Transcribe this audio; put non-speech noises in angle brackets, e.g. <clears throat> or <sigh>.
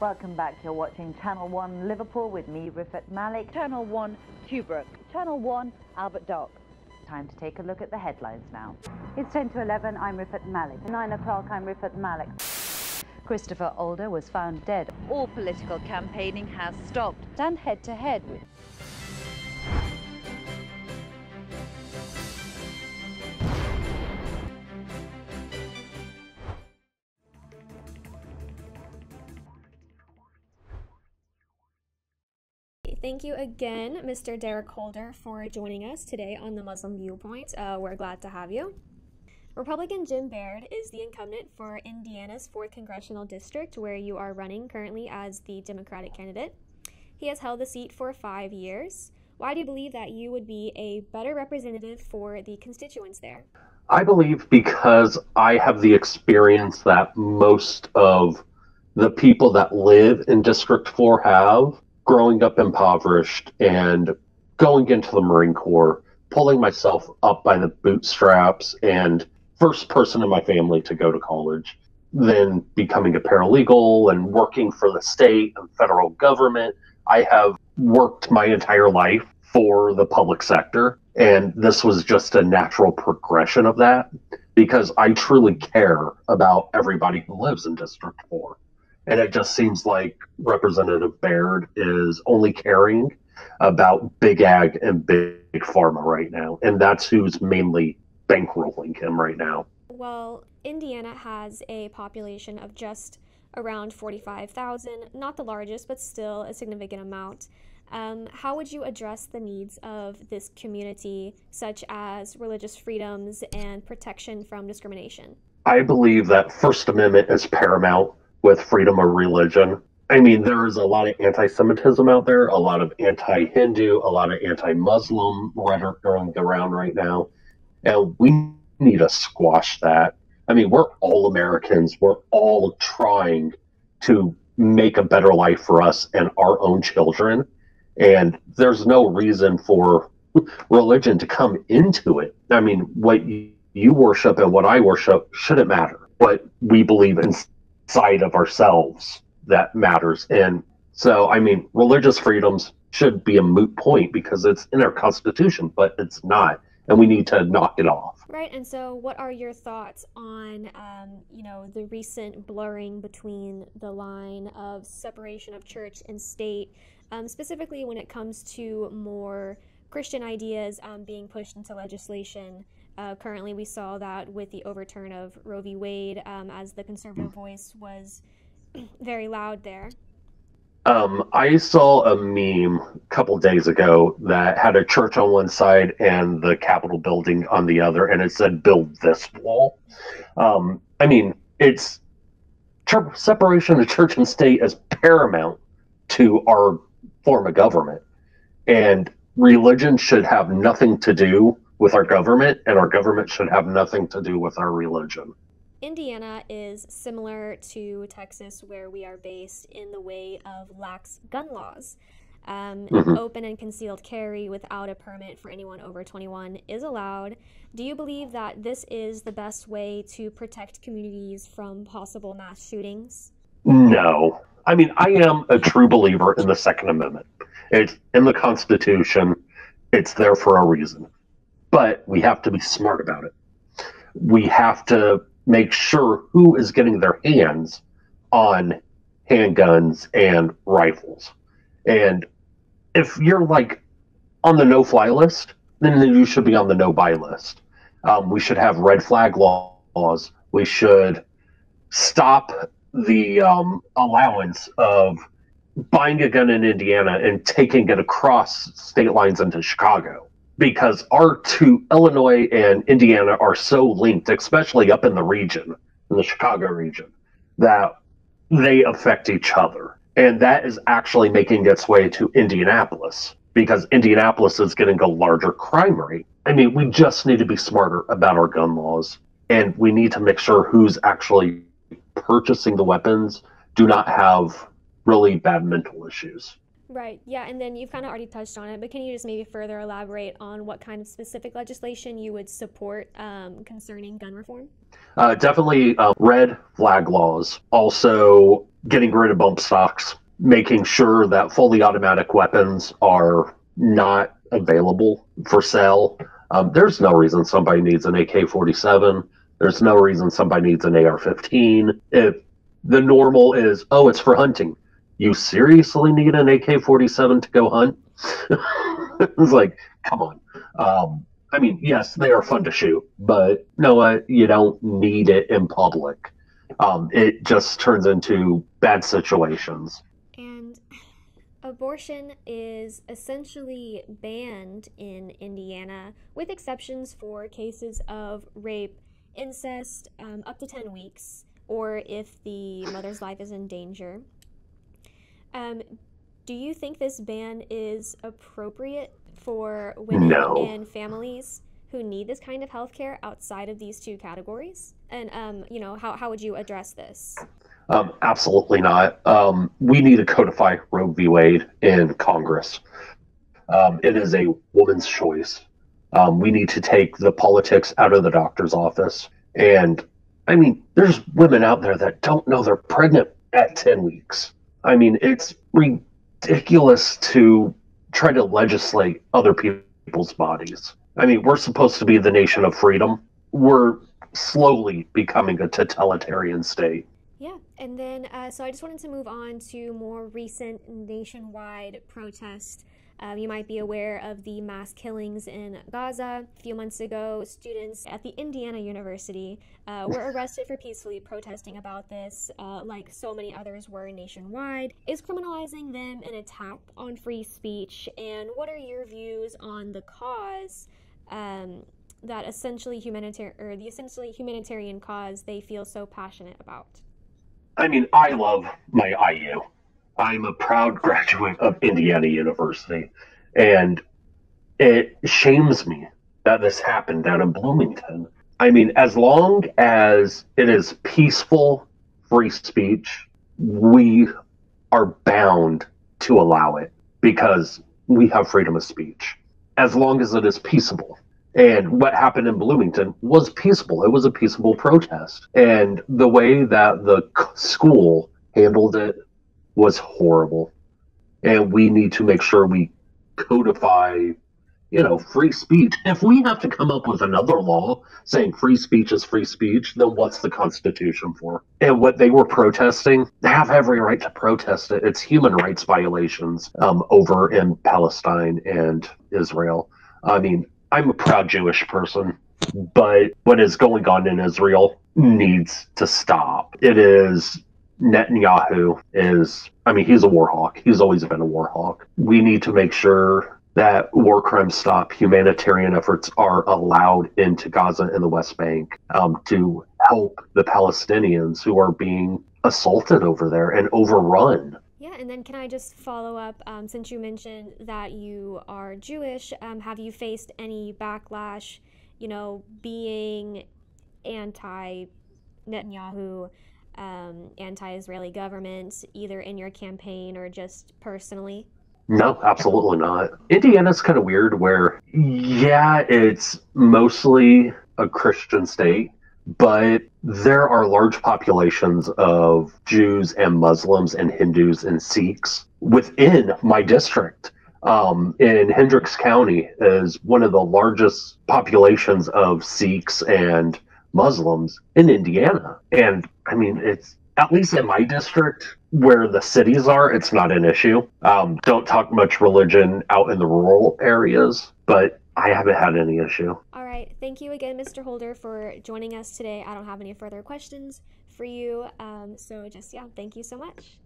Welcome back. You're watching Channel 1 Liverpool with me, Rifat Malik. Channel 1 Tobruk. Channel 1 Albert Dock. Time to take a look at the headlines now. It's 10 to 11, I'm Rifat Malik. 9 o'clock, I'm Rifat Malik. Christopher Alder was found dead. All political campaigning has stopped. Stand head to head with Thank you again, Mr. Derrick Holder, for joining us today on the Muslim Viewpoint. Uh, we're glad to have you. Republican Jim Baird is the incumbent for Indiana's 4th Congressional District, where you are running currently as the Democratic candidate. He has held the seat for five years. Why do you believe that you would be a better representative for the constituents there? I believe because I have the experience that most of the people that live in District 4 have growing up impoverished and going into the Marine Corps, pulling myself up by the bootstraps and first person in my family to go to college, then becoming a paralegal and working for the state and federal government. I have worked my entire life for the public sector, and this was just a natural progression of that because I truly care about everybody who lives in District 4. And it just seems like Representative Baird is only caring about big ag and big pharma right now. And that's who's mainly bankrolling him right now. Well, Indiana has a population of just around 45,000, not the largest, but still a significant amount. Um, how would you address the needs of this community, such as religious freedoms and protection from discrimination? I believe that First Amendment is paramount with freedom of religion. I mean, there is a lot of anti Semitism out there, a lot of anti Hindu, a lot of anti Muslim rhetoric going around right now. And we need to squash that. I mean, we're all Americans. We're all trying to make a better life for us and our own children. And there's no reason for religion to come into it. I mean, what you worship and what I worship shouldn't matter. What we believe in side of ourselves that matters. And so, I mean, religious freedoms should be a moot point because it's in our Constitution, but it's not. And we need to knock it off. Right. And so, what are your thoughts on, um, you know, the recent blurring between the line of separation of church and state, um, specifically when it comes to more Christian ideas um, being pushed into legislation? Uh, currently, we saw that with the overturn of Roe v. Wade, um, as the conservative voice was <clears throat> very loud there. Um, I saw a meme a couple days ago that had a church on one side and the Capitol building on the other, and it said "Build this wall." Um, I mean, it's separation of church and state is paramount to our form of government, and religion should have nothing to do with our government, and our government should have nothing to do with our religion. Indiana is similar to Texas, where we are based in the way of lax gun laws. Um, mm-hmm. Open and concealed carry without a permit for anyone over 21 is allowed. Do you believe that this is the best way to protect communities from possible mass shootings? No. I mean, I am a true believer in the Second Amendment. It's in the Constitution, it's there for a reason but we have to be smart about it. We have to make sure who is getting their hands on handguns and rifles. And if you're like on the no fly list, then you should be on the no buy list. Um, we should have red flag laws. We should stop the um, allowance of buying a gun in Indiana and taking it across state lines into Chicago because our two Illinois and Indiana are so linked, especially up in the region, in the Chicago region, that they affect each other. And that is actually making its way to Indianapolis because Indianapolis is getting a larger crime rate. I mean, we just need to be smarter about our gun laws and we need to make sure who's actually purchasing the weapons do not have really bad mental issues. Right. Yeah. And then you've kind of already touched on it, but can you just maybe further elaborate on what kind of specific legislation you would support um, concerning gun reform? Uh, definitely uh, red flag laws. Also, getting rid of bump stocks, making sure that fully automatic weapons are not available for sale. Um, there's no reason somebody needs an AK 47. There's no reason somebody needs an AR 15. If the normal is, oh, it's for hunting, you seriously need an AK 47 to go hunt? <laughs> it's like, come on. Um, I mean, yes, they are fun to shoot, but no, uh, you don't need it in public. Um, it just turns into bad situations. And abortion is essentially banned in Indiana, with exceptions for cases of rape, incest, um, up to 10 weeks, or if the mother's life is in danger. Um, do you think this ban is appropriate for women No. and families who need this kind of health care outside of these two categories? And, um, you know, how, how would you address this? Um, absolutely not. Um, we need to codify Roe v. Wade in Congress. Um, it is a woman's choice. Um, we need to take the politics out of the doctor's office. And I mean, there's women out there that don't know they're pregnant at 10 weeks. I mean, it's ridiculous to try to legislate other people's bodies. I mean, we're supposed to be the nation of freedom. We're slowly becoming a totalitarian state. Yeah, and then uh, so I just wanted to move on to more recent nationwide protests. Um, you might be aware of the mass killings in Gaza. A few months ago, students at the Indiana University uh, were <laughs> arrested for peacefully protesting about this, uh, like so many others were nationwide. Is criminalizing them an attack on free speech? And what are your views on the cause? Um, that essentially humanitarian or the essentially humanitarian cause they feel so passionate about. I mean, I love my IU. I'm a proud graduate of Indiana University, and it shames me that this happened down in Bloomington. I mean, as long as it is peaceful, free speech, we are bound to allow it because we have freedom of speech, as long as it is peaceable. And what happened in Bloomington was peaceable. It was a peaceable protest. And the way that the school handled it was horrible. And we need to make sure we codify, you know, free speech. If we have to come up with another law saying free speech is free speech, then what's the Constitution for? And what they were protesting, they have every right to protest it. It's human rights violations um, over in Palestine and Israel. I mean, I'm a proud Jewish person, but what is going on in Israel needs to stop. It is Netanyahu is, I mean, he's a war hawk. He's always been a war hawk. We need to make sure that war crimes stop, humanitarian efforts are allowed into Gaza and the West Bank um, to help the Palestinians who are being assaulted over there and overrun. Yeah, and then can I just follow up? Um, since you mentioned that you are Jewish, um, have you faced any backlash, you know, being anti Netanyahu, um, anti Israeli government, either in your campaign or just personally? No, absolutely not. Indiana's kind of weird where, yeah, it's mostly a Christian state, but there are large populations of Jews and Muslims and Hindus and Sikhs within my district. Um, in Hendricks County is one of the largest populations of Sikhs and Muslims in Indiana. And I mean, it's at least in my district where the cities are, it's not an issue. Um, don't talk much religion out in the rural areas, but I haven't had any issue. All right. Thank you again, Mr. Holder, for joining us today. I don't have any further questions for you. Um, so, just, yeah, thank you so much.